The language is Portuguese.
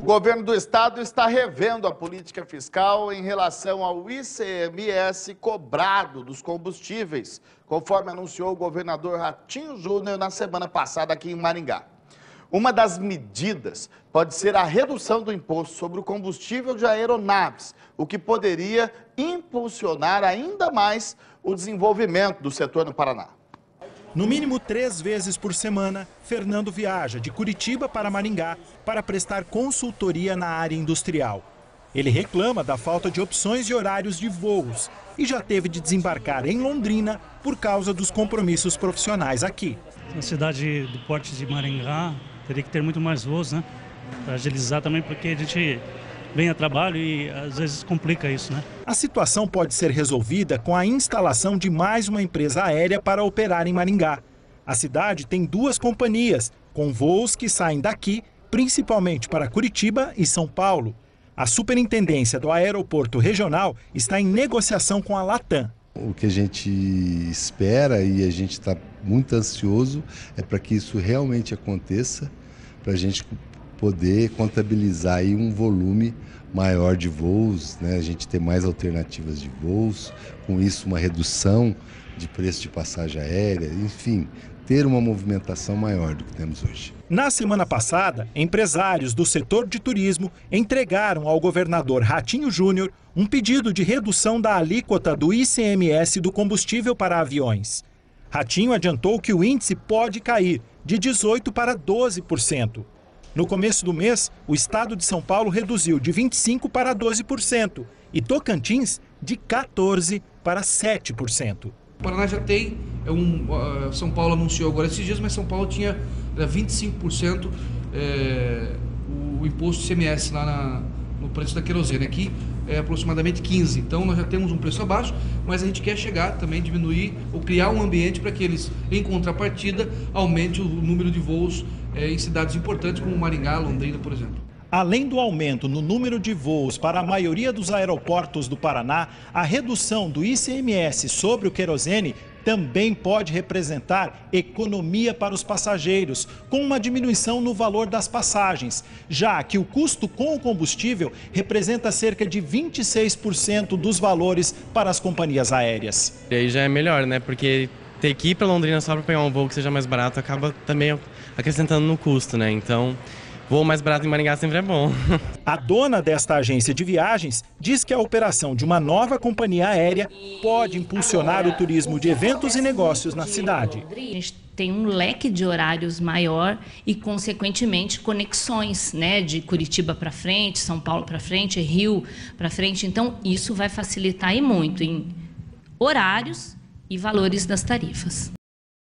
O governo do estado está revendo a política fiscal em relação ao ICMS cobrado dos combustíveis, conforme anunciou o governador Ratinho Júnior na semana passada aqui em Maringá. Uma das medidas pode ser a redução do imposto sobre o combustível de aeronaves, o que poderia impulsionar ainda mais o desenvolvimento do setor no Paraná. No mínimo três vezes por semana, Fernando viaja de Curitiba para Maringá para prestar consultoria na área industrial. Ele reclama da falta de opções e horários de voos e já teve de desembarcar em Londrina por causa dos compromissos profissionais aqui. Na cidade do porte de Maringá, teria que ter muito mais voos, né? Para agilizar também, porque a gente vem a trabalho e às vezes complica isso, né? A situação pode ser resolvida com a instalação de mais uma empresa aérea para operar em Maringá. A cidade tem duas companhias, com voos que saem daqui, principalmente para Curitiba e São Paulo. A superintendência do aeroporto regional está em negociação com a Latam. O que a gente espera e a gente está muito ansioso é para que isso realmente aconteça, para a gente poder contabilizar aí um volume maior de voos, né? a gente ter mais alternativas de voos, com isso uma redução de preço de passagem aérea, enfim, ter uma movimentação maior do que temos hoje. Na semana passada, empresários do setor de turismo entregaram ao governador Ratinho Júnior um pedido de redução da alíquota do ICMS do combustível para aviões. Ratinho adiantou que o índice pode cair de 18% para 12%. No começo do mês, o estado de São Paulo reduziu de 25% para 12% e Tocantins de 14% para 7%. O Paraná já tem, é um, São Paulo anunciou agora esses dias, mas São Paulo tinha 25% é, o imposto CMS lá na, no preço da querosene. Aqui é aproximadamente 15%. Então nós já temos um preço abaixo, mas a gente quer chegar também, diminuir ou criar um ambiente para que eles, em contrapartida, aumente o número de voos é, em cidades importantes como Maringá, Londrina, por exemplo. Além do aumento no número de voos para a maioria dos aeroportos do Paraná, a redução do ICMS sobre o querosene também pode representar economia para os passageiros, com uma diminuição no valor das passagens, já que o custo com o combustível representa cerca de 26% dos valores para as companhias aéreas. E aí já é melhor, né? Porque ter que ir para Londrina só para pegar um voo que seja mais barato acaba também acrescentando no custo, né? Então, voo mais barato em Maringá sempre é bom. A dona desta agência de viagens diz que a operação de uma nova companhia aérea pode impulsionar o turismo de eventos e negócios na cidade. A gente tem um leque de horários maior e, consequentemente, conexões, né, de Curitiba para frente, São Paulo para frente, Rio para frente. Então, isso vai facilitar e muito em horários e valores das tarifas.